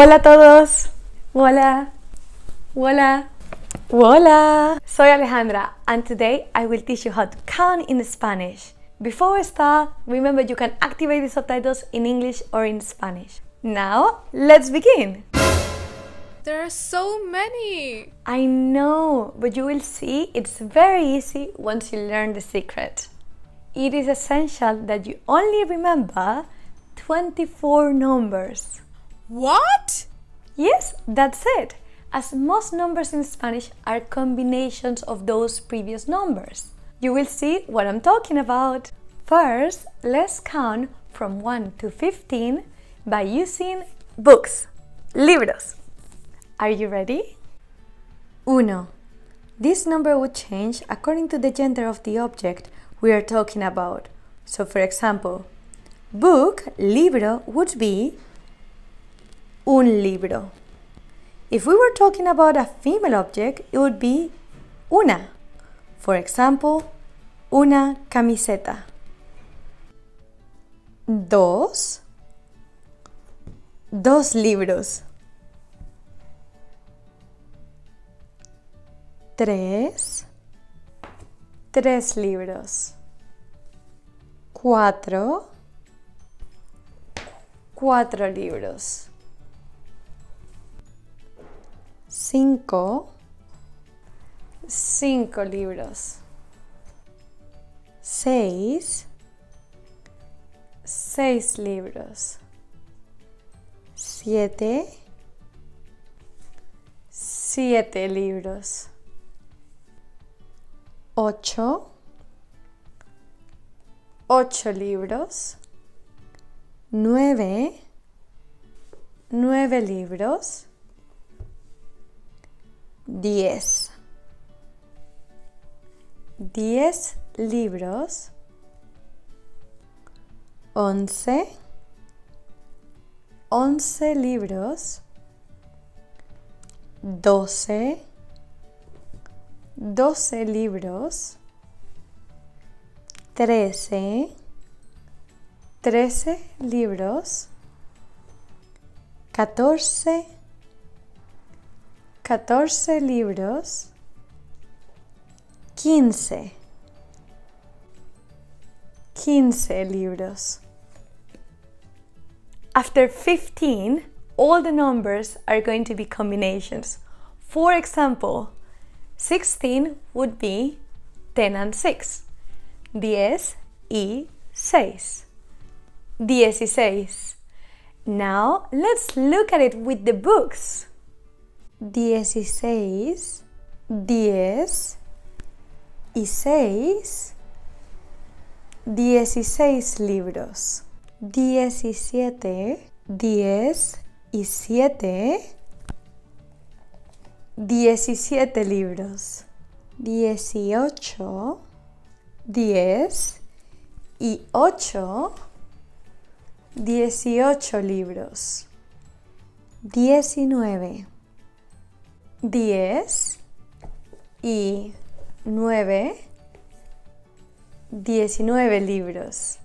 Hola a todos. Hola. Hola. Hola. Soy Alejandra and today I will teach you how to count in Spanish. Before we start, remember you can activate the subtitles in English or in Spanish. Now, let's begin. There are so many. I know, but you will see it's very easy once you learn the secret. It is essential that you only remember 24 numbers. What? Yes, that's it. As most numbers in Spanish are combinations of those previous numbers. You will see what I'm talking about. First, let's count from 1 to 15 by using books, libros. Are you ready? Uno. This number would change according to the gender of the object we are talking about. So, for example, book, libro, would be un libro. If we were talking about a female object, it would be una. For example, una camiseta. Dos. Dos libros. Tres. Tres libros. Cuatro. Cuatro libros. Cinco. Cinco libros. Seis. Seis libros. Siete. Siete libros. Ocho. Ocho libros. Nueve. Nueve libros. 10. 10 libros. 11. 11 libros. 12. 12 libros. 13. 13 libros. 14 Catorce libros. Quince. Quince libros. After 15, all the numbers are going to be combinations. For example, 16 would be 10 and 6. Diez y seis. Diez y seis. Now let's look at it with the books. Dieciséis, diez y seis. Dieciséis libros. Diecisiete, diez y siete. Diecisiete libros. Dieciocho, diez y ocho. Dieciocho libros. Diecinueve. Diez y nueve. Diecinueve libros.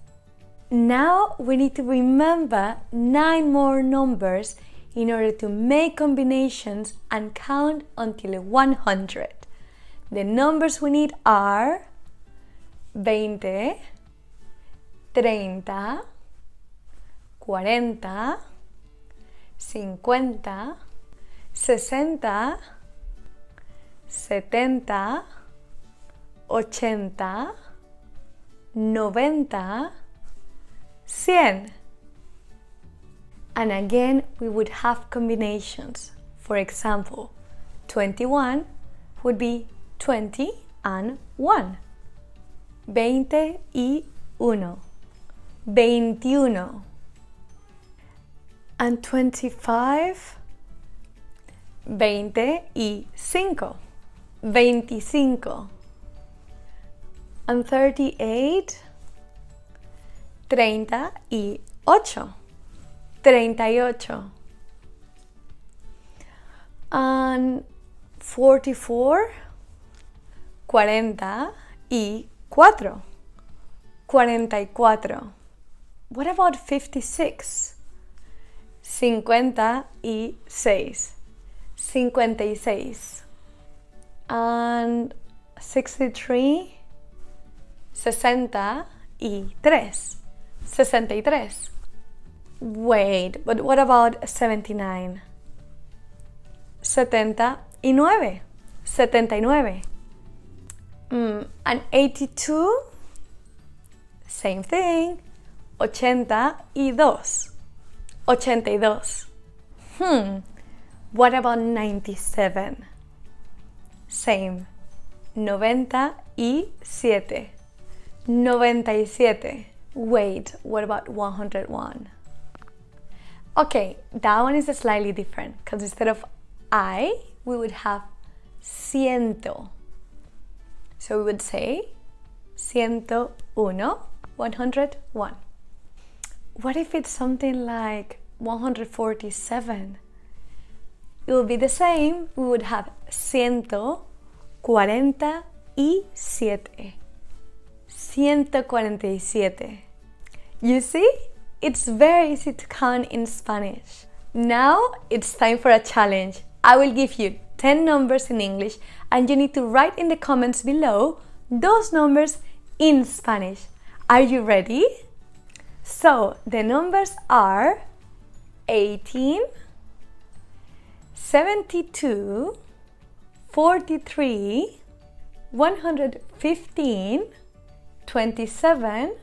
Now we need to remember nine more numbers in order to make combinations and count until 100. The numbers we need are 20, 30, 40, 50, 60, 70, 80, 90, 100. And again, we would have combinations. For example, 21 would be 20 and 1. 20 y uno. 21. And 25, 20 y 5. 25. And 38, 30 y 8. 38. And 44, 40 y 4. 44. What about 56? cincuenta y seis. Cincuenta y seis. And sixty-three. Sesenta y tres. Sesenta y tres. Wait, but what about seventy-nine? Setenta y nueve. Setenta y nueve. Mm, and eighty-two. Same thing. Ochenta y dos. Ochenta y dos. Hmm. What about ninety-seven? Same. Noventa y siete. Noventa y siete. Wait, what about 101? Okay, that one is slightly different because instead of I, we would have ciento. So we would say ciento uno, 101. What if it's something like 147? It would be the same. We would have ciento cuarenta y siete. 147. You see? It's very easy to count in Spanish. Now it's time for a challenge. I will give you 10 numbers in English and you need to write in the comments below those numbers in Spanish. Are you ready? So the numbers are 18, 72, 43, 115, 27,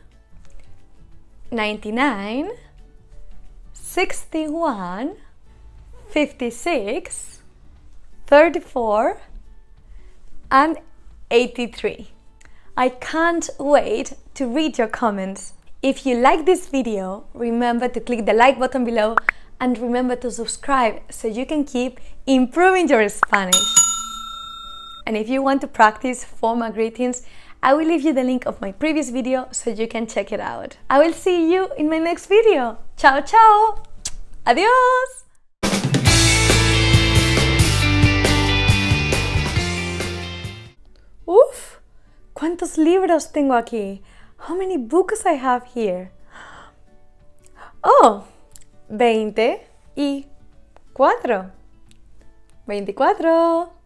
99, 61, 56, 34, and 83. I can't wait to read your comments. If you like this video, remember to click the like button below and remember to subscribe so you can keep improving your Spanish. And if you want to practice formal greetings, I will leave you the link of my previous video so you can check it out. I will see you in my next video. Ciao, ciao. Adios. Uf, ¿cuántos libros tengo aquí? How many books I have here? Oh, 20 y 4. 24.